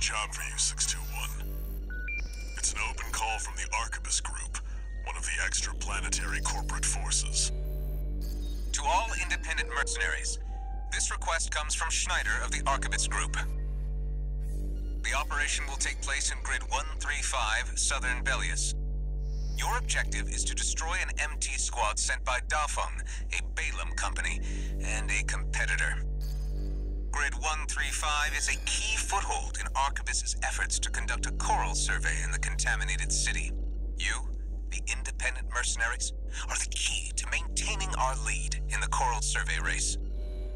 job for you, 621. It's an open call from the Arquebus Group, one of the extraplanetary corporate forces. To all independent mercenaries, this request comes from Schneider of the Arquebus Group. The operation will take place in Grid 135, Southern Belius. Your objective is to destroy an MT squad sent by Dafeng, a Balam company, and a competitor. Grid 135 is a key foothold in Arquebus's efforts to conduct a coral survey in the contaminated city. You, the independent mercenaries, are the key to maintaining our lead in the coral survey race.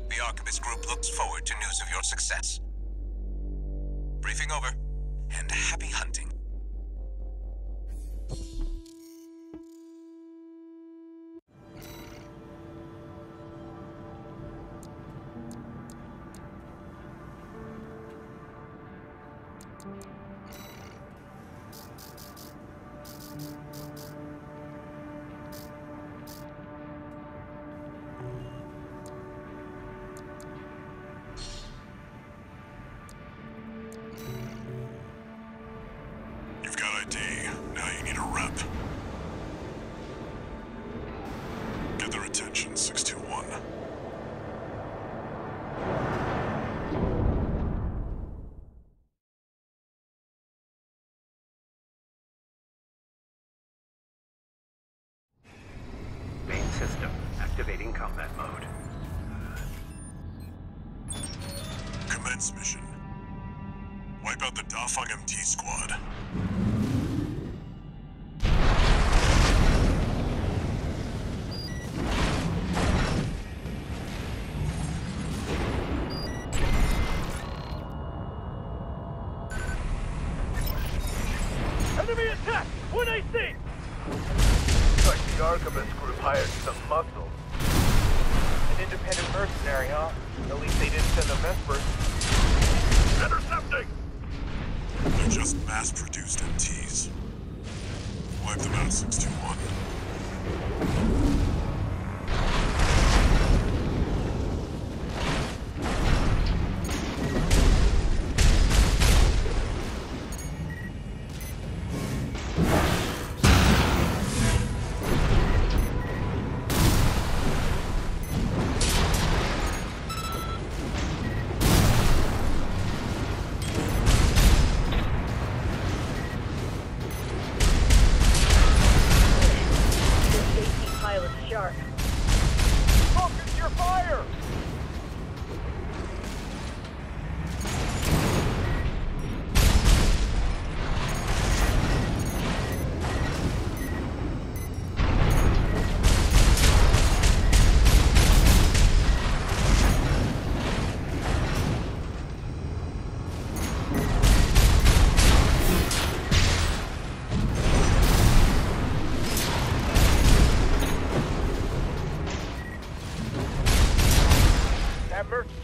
The Arquebus Group looks forward to news of your success. Briefing over, and happy hunting. Got ID. Now you need a rep. hired some muscle. An independent mercenary, huh? At least they didn't send the Vespers. Intercepting! They're just mass-produced MTs. Wipe them out, 621.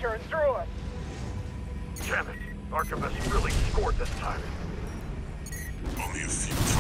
That merc turned through us. Damn it! Arquebus really scored this time. Only a few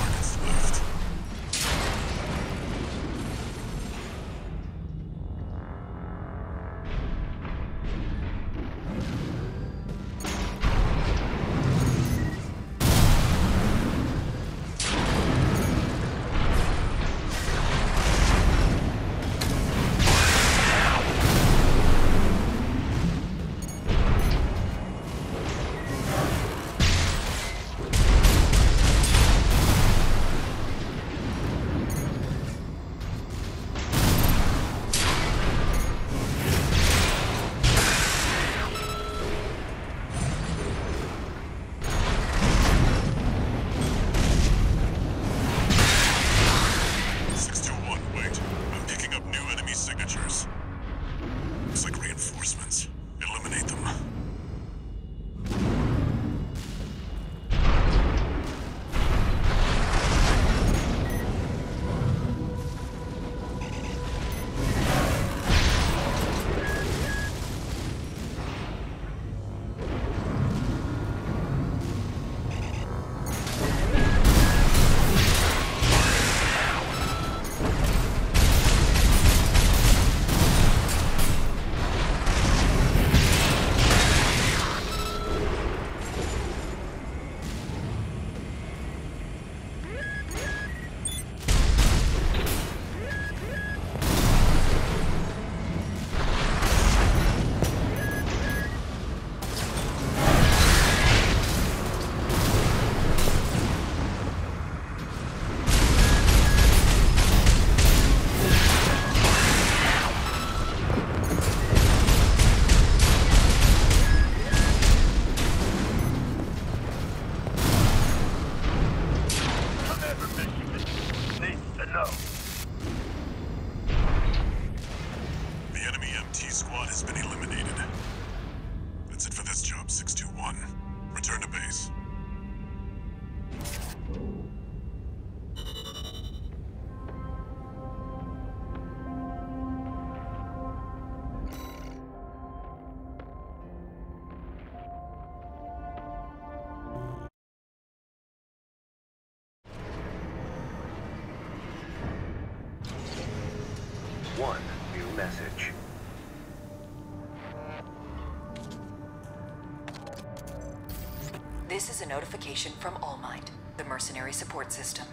This is a notification from Allmind, the mercenary support system.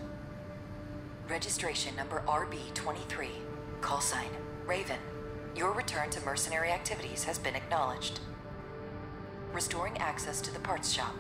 Registration number RB23. Call sign Raven. Your return to mercenary activities has been acknowledged. Restoring access to the parts shop.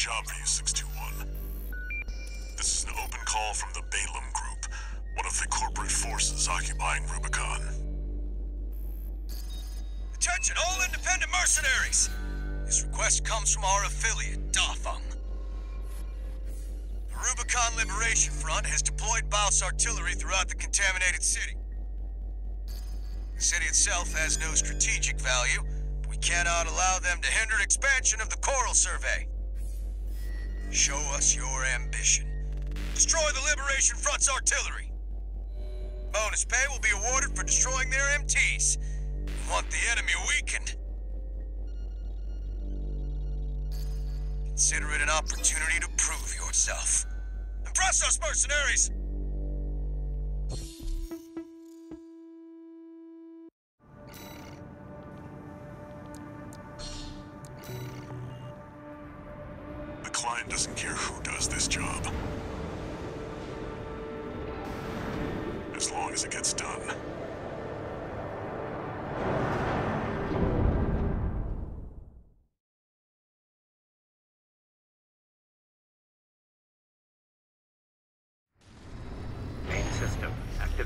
job for you, 621. This is an open call from the Balam Group, one of the corporate forces occupying Rubicon. Attention all independent mercenaries! This request comes from our affiliate, Dafeng. The Rubicon Liberation Front has deployed BAWS artillery throughout the contaminated city. The city itself has no strategic value, but we cannot allow them to hinder expansion of the Coral Survey. Show us your ambition. Destroy the Liberation Front's artillery. Bonus pay will be awarded for destroying their MTs. We want the enemy weakened. Consider it an opportunity to prove yourself. Impress us mercenaries!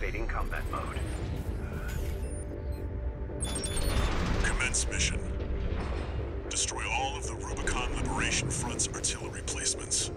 Activating combat mode. Commence mission. Destroy all of the Rubicon Liberation Front's artillery placements.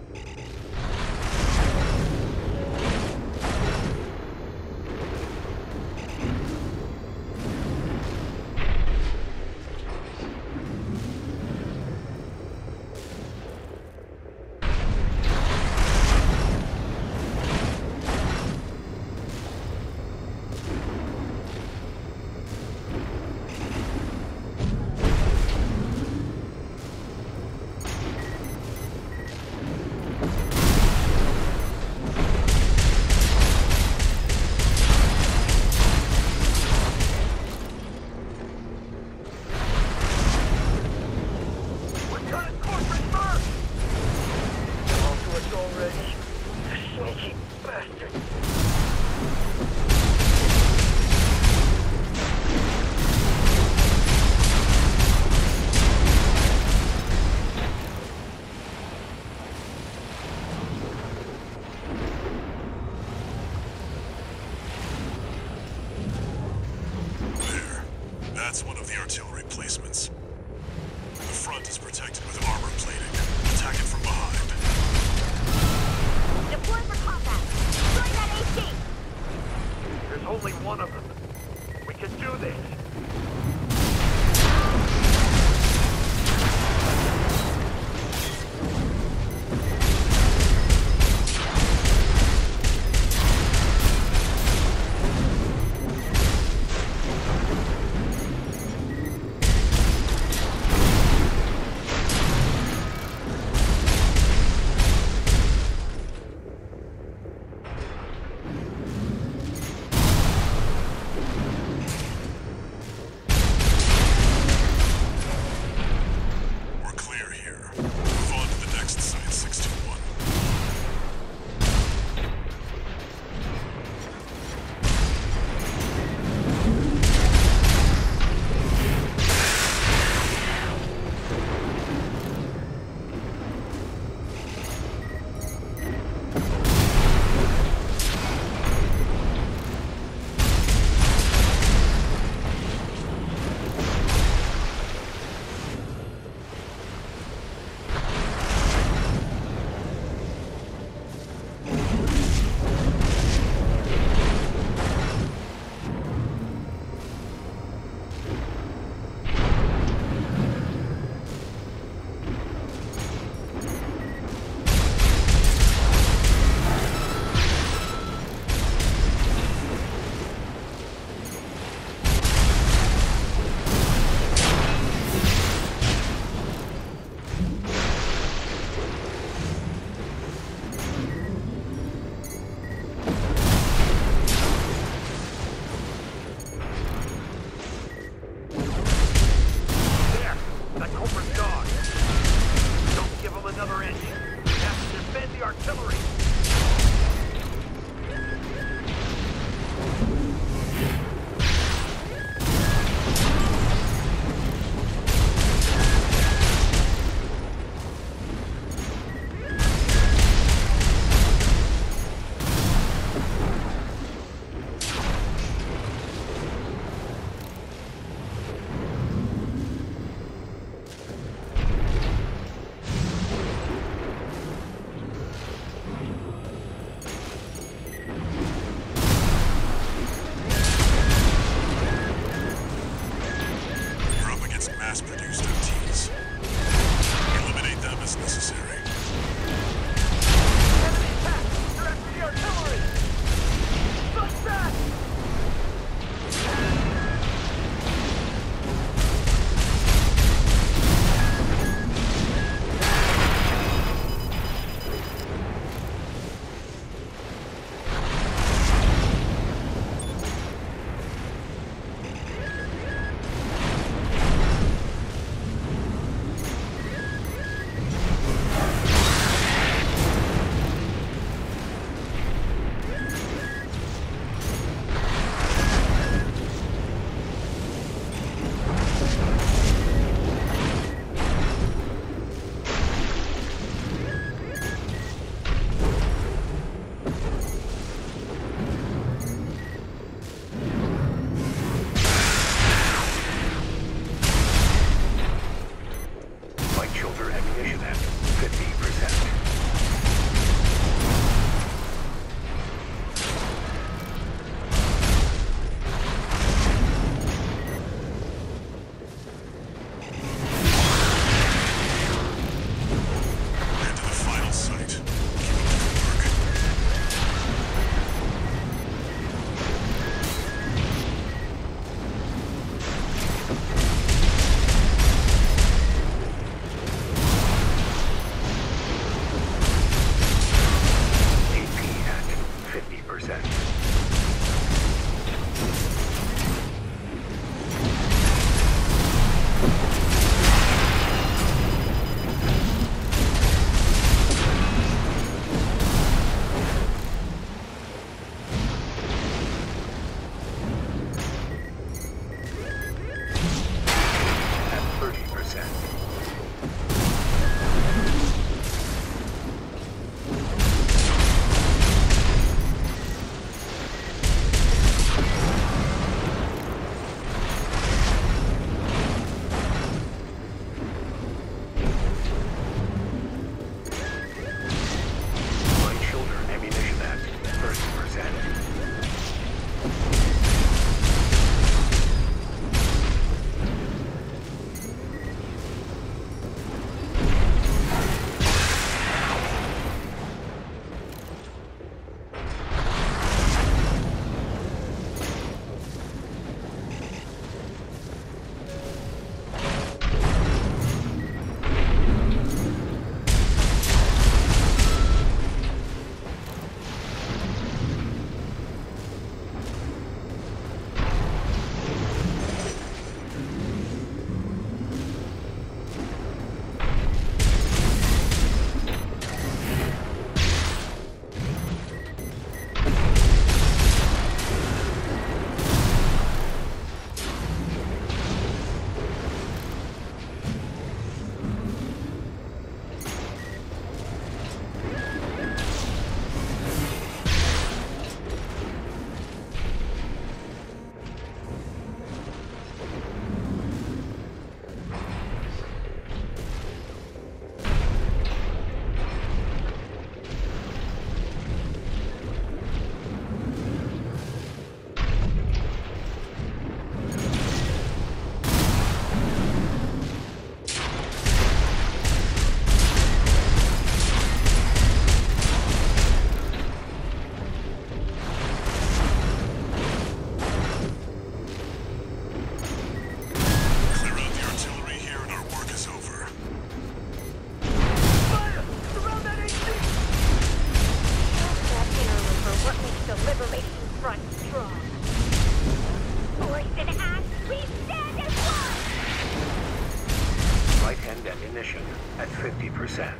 ammunition at 50%.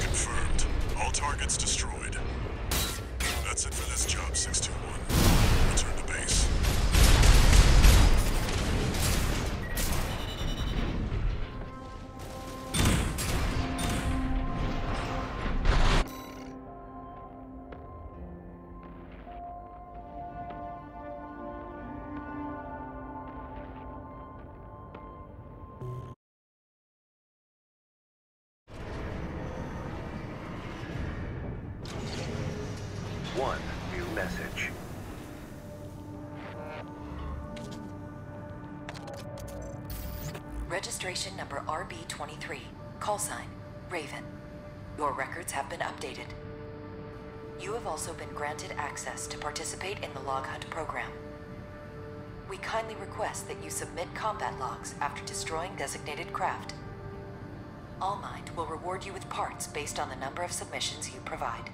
Confirmed. All targets destroyed. That's it for this job, 6-2. Registration number RB23. Call sign Raven. Your records have been updated. You have also been granted access to participate in the Log Hunt program. We kindly request that you submit combat logs after destroying designated craft. Allmind will reward you with parts based on the number of submissions you provide.